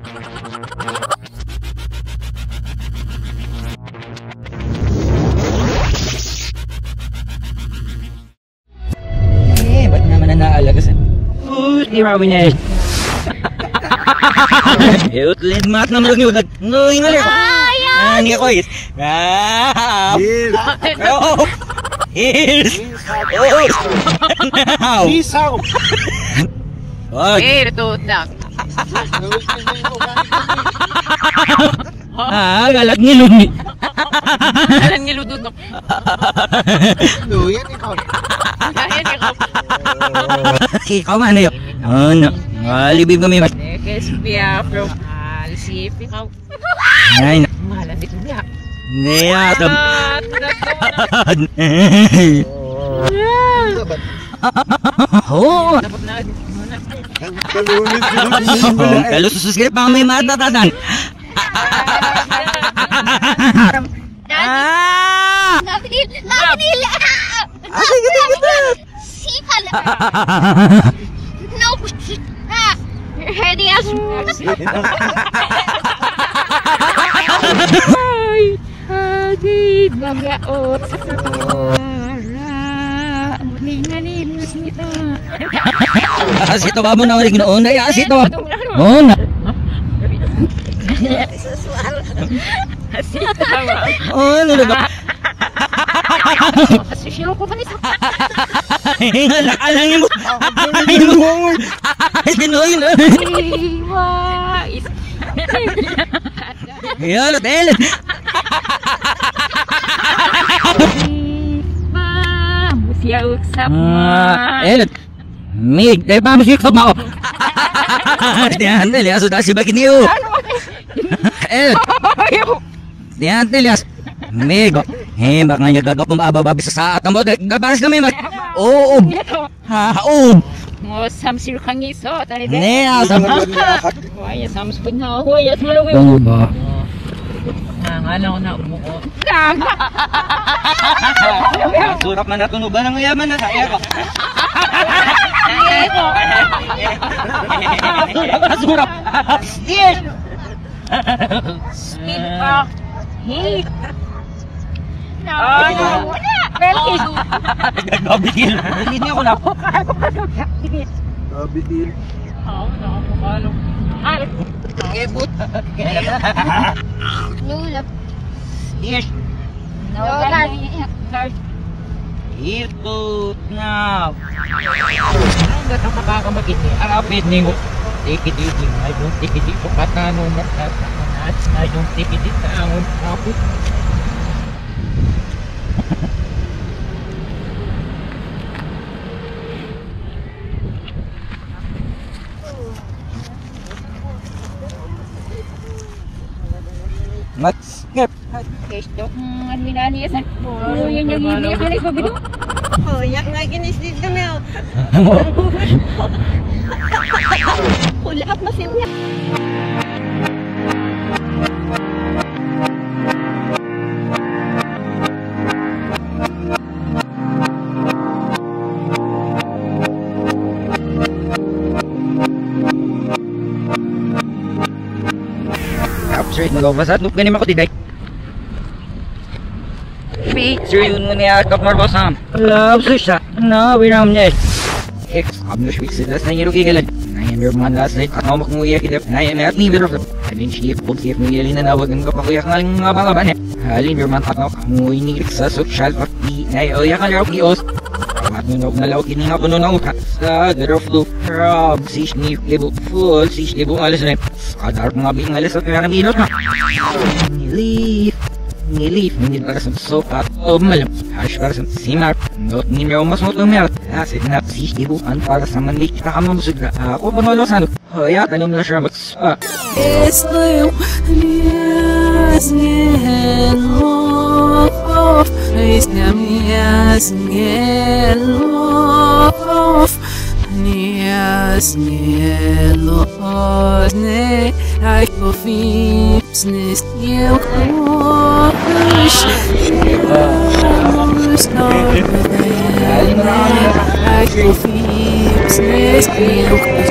Eh, na. Oh, di ba niya eh. Yut, lid mat naman lang yun. No, ingal ako. Ah, hindi ako is. Ah, Here. oh. Here's. Oh. Now. Peace out. Wag. Ito na. Ah, galat ngilong. Alam niyo ludod no. No, yan ikaw. Niyo ko. Ikaw man yun. Oh, no. Malibib kami. mas- Kespia from Alsip. Ikaw. Ay, na. Mahala si Kuya. Niya, tab. Oh, Na. Kalau suskrip pa may matatatan. Ah! Napinil! Napinil! Ah, sige, sige, sige. Sipal! No! Head is... Ay, hadid magaot sa para. Muling nalilos nito. Asito ka mo na ulit noon ay asito. Oh, na. Ba? Oh, ano na ba? Asisyo ko pa nito. Alang mo. Ay, mo. Ay, na. Iwa. Yan, hotel. Iba. Musya uksap Ah, ma. elot. Mig, dai ba musik mau? op. nih lihat sudah si bagi niu. Eh. eh. nih lihat, Mig, he mak ngaya gagap pembaba babi sesaat. Kamu dek gabas kami mak. Oh, um. Iya, ha, um. Mau sam sir kangi so tadi. Ne, ah, sam. Wah, ya sam sepenuh. Wah, ya semalu. Tunggu, Ang ano na umuo. Surap man na tunog ba ng yaman na saya ko? Surap na surap. Yes! Speed pa. Hey. No. Ah, no. Belkis. Gagabigil. Hindi niya ako na. Kabitil. Oo, nakapukalo. Ay. Kebut. Lula. Yes. Lola. Ito na. Hanggat ang makakamakit niya. Arapit ni ko. Tikiti ay yung tikiti ko patano na at na yung tikiti tangon ako. Mat skip. Kesto. Ang minani sa. Oh, yan yung hindi ka rin pabido. Oh, yak nga ginisdid kami. oh. Kulap na siya. Na gawasat. Look ganim ako tiday. Picture yun mo niya kap marbasam. Love siya. Na, wiram niya. Ex, abno siya sila sa nyo kigalan. Ngayon, your man last night, at namak mo iyak idap. Ngayon, at ni Biro. Halin siya, pag siya mo yalin na nawag ang kapakuyak nga lang nga mga banit. Halin, your man, at namak mo inirik sa social party. Ngayon, o yak ang laro kios. Loki haben nur noch Rufdu, Rob, sich nicht gebu, Fuß, sich gebu, alles rein. Adarten hab ich alles auf meiner Minus. Lief, lief, mit was im Sofa, oben, ich war im Zimmer, dort nicht mehr um was Mutter mehr. Das ist nach sich gebu, anfahre, sammeln nicht, da haben wir uns gegraben, oben, los, an, ja, dann um das Schirm, Es läuft, wir sind hoch, Islam yasngelov Niasngelozne Aikofipsnes Yelkosh Aikofipsnes Yelkosh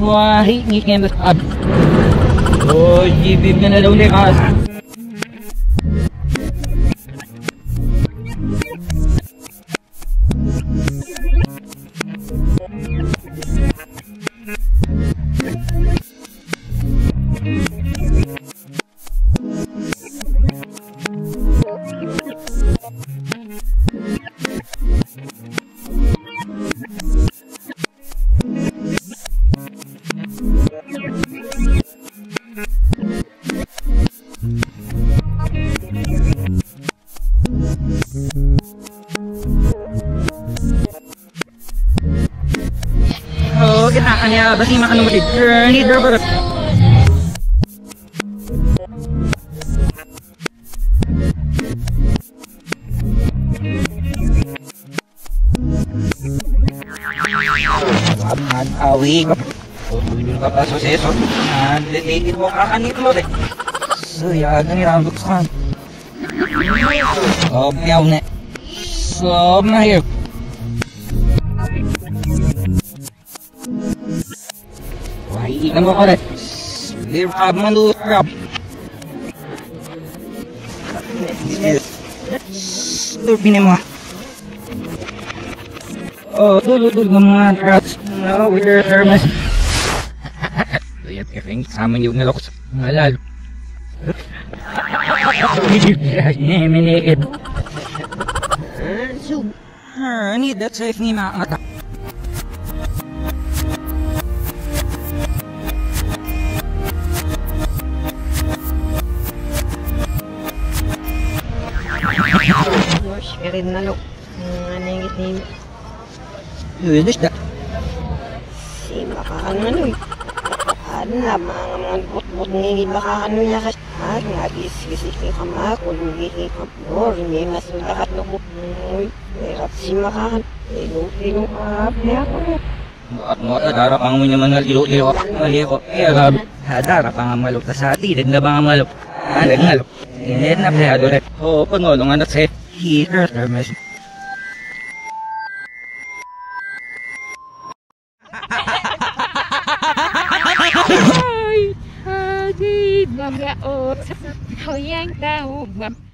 والله يجي بس أب. وجيب من الأولي غاز. Na na. Oh, kanya basi makan mo journey driver. Abad awi ko. Tuloy ka pa sa seso. Nandilitin mo ka kanito mo. Saya gani rambut kan. Oh, piaw ne. Sob na here. Why, ikan mo ko rin. Live up man do crap. Turbine mo. Oh, dulu-dulu ng mga trucks. No, with their thermos. Tuyat ka rin, kasama yung nalok sa mga lalo. Minikit. Honey, that's safe ni mga kaya na lo. Ang aningit ni Yun, is that? si makakano eh. Ano na, mga mga bot-bot ngayon makakano niya kasi. Nga bis-bis kay kamakol, hindi kay kapnor, hindi masulakat na. Uy, hirap si makakan. Ilong-ilong api ako eh. At mo ta dara pang mo naman nalilo-lilo. Mali ko. Eh, gab. Dara pang malok ta sa ti, na bang malok. Ano ngalok. Hindi na pa adore. Oh, panulong anak sa heater thermos. Hi, I need my oats. I ain't that